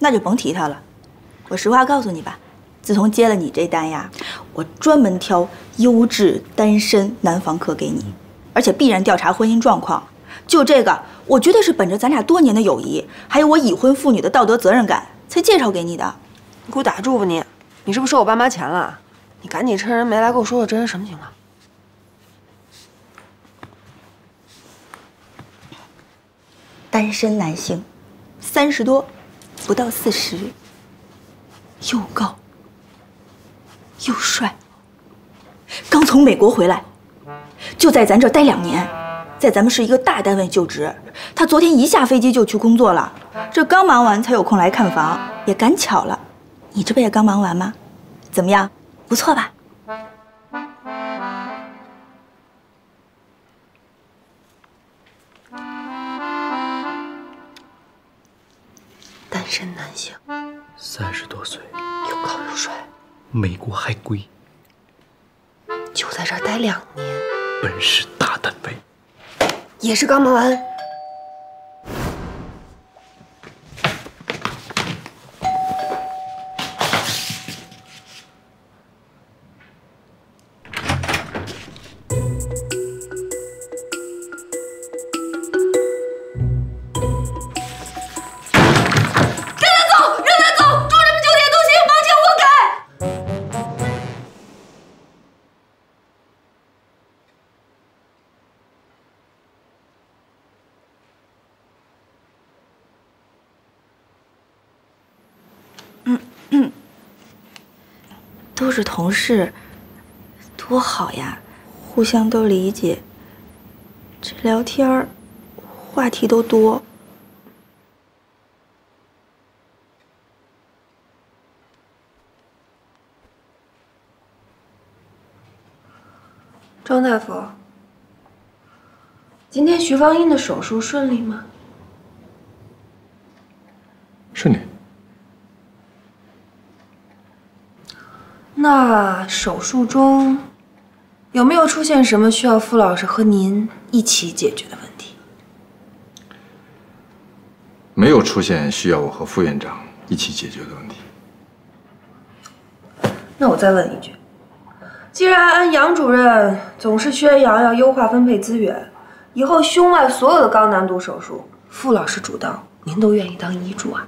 那就甭提他了。我实话告诉你吧，自从接了你这单呀，我专门挑优质单身男房客给你，而且必然调查婚姻状况。就这个，我绝对是本着咱俩多年的友谊，还有我已婚妇女的道德责任感，才介绍给你的。你给我打住吧你！你是不是收我爸妈钱了？你赶紧趁人没来给我说说这人什么情况。单身男性，三十多，不到四十，又高又帅，刚从美国回来，就在咱这待两年，在咱们市一个大单位就职。他昨天一下飞机就去工作了，这刚忙完才有空来看房，也赶巧了。你这不也刚忙完吗？怎么样，不错吧？身男性，三十多岁，又高又帅，美国海归，就在这儿待两年，本市大单位，也是刚忙完。都是同事，多好呀，互相都理解。这聊天儿，话题都多。张大夫，今天徐芳英的手术顺利吗？顺利。那手术中有没有出现什么需要傅老师和您一起解决的问题？没有出现需要我和副院长一起解决的问题。那我再问一句，既然杨主任总是宣扬要优化分配资源，以后胸外所有的高难度手术，傅老师主刀，您都愿意当医助啊？